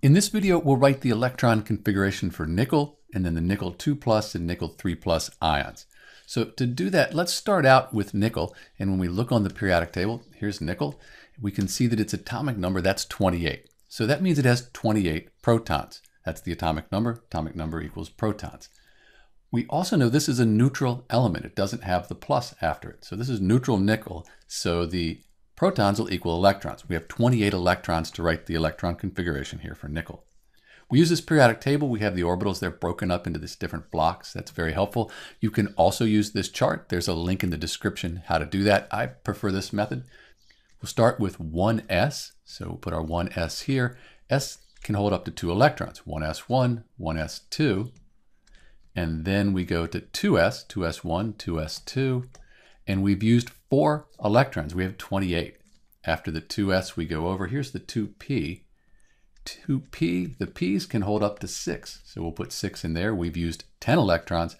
In this video, we'll write the electron configuration for nickel and then the nickel 2 plus and nickel 3 plus ions. So to do that, let's start out with nickel. And when we look on the periodic table, here's nickel, we can see that its atomic number, that's 28. So that means it has 28 protons. That's the atomic number. Atomic number equals protons. We also know this is a neutral element. It doesn't have the plus after it. So this is neutral nickel. So the protons will equal electrons. We have 28 electrons to write the electron configuration here for nickel. We use this periodic table. We have the orbitals. They're broken up into these different blocks. That's very helpful. You can also use this chart. There's a link in the description how to do that. I prefer this method. We'll start with 1s. So we'll put our 1s here. S can hold up to two electrons, 1s1, 1s2. And then we go to 2s, 2s1, 2s2 and we've used four electrons. We have 28. After the 2s, we go over. Here's the 2p. 2p, the p's can hold up to 6. So we'll put 6 in there. We've used 10 electrons.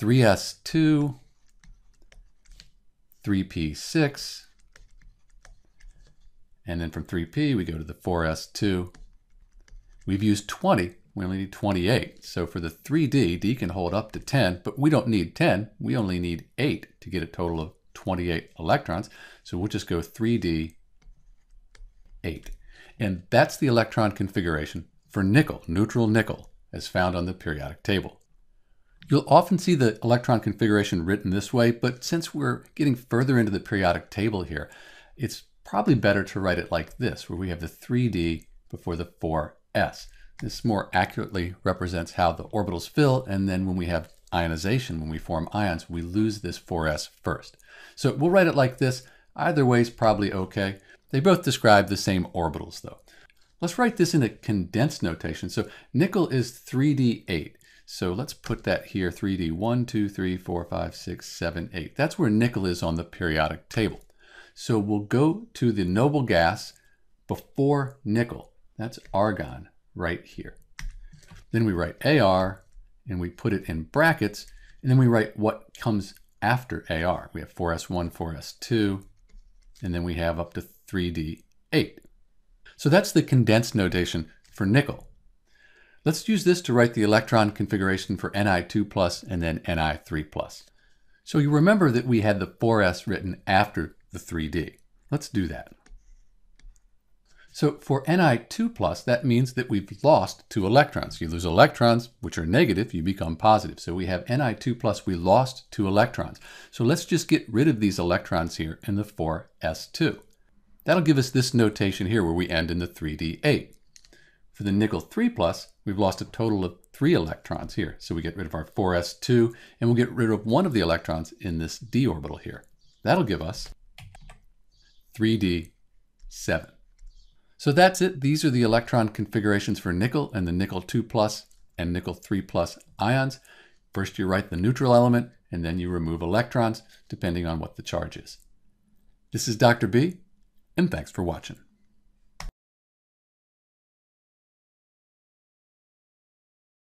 3s2, 3p6, and then from 3p, we go to the 4s2. We've used 20 we only need 28. So for the 3D, D can hold up to 10, but we don't need 10. We only need 8 to get a total of 28 electrons. So we'll just go 3D 8. And that's the electron configuration for nickel, neutral nickel, as found on the periodic table. You'll often see the electron configuration written this way, but since we're getting further into the periodic table here, it's probably better to write it like this, where we have the 3D before the 4s. This more accurately represents how the orbitals fill, and then when we have ionization, when we form ions, we lose this 4s first. So we'll write it like this. Either way is probably okay. They both describe the same orbitals though. Let's write this in a condensed notation. So nickel is 3d8. So let's put that here, 3d, 1, 2, 3, 4, 5, 6, 7, 8. That's where nickel is on the periodic table. So we'll go to the noble gas before nickel. That's argon right here. Then we write AR and we put it in brackets and then we write what comes after AR. We have 4S1, 4S2, and then we have up to 3D8. So that's the condensed notation for nickel. Let's use this to write the electron configuration for Ni2 plus and then Ni3 plus. So you remember that we had the 4s written after the 3d. Let's do that. So for Ni2+, plus, that means that we've lost two electrons. You lose electrons, which are negative, you become positive. So we have Ni2+, plus, we lost two electrons. So let's just get rid of these electrons here in the 4s2. That'll give us this notation here where we end in the 3d8. For the nickel 3+, plus, we've lost a total of three electrons here. So we get rid of our 4s2, and we'll get rid of one of the electrons in this d orbital here. That'll give us 3d7. So that's it. These are the electron configurations for nickel and the nickel 2 plus and nickel 3 plus ions. First you write the neutral element and then you remove electrons depending on what the charge is. This is Dr. B and thanks for watching.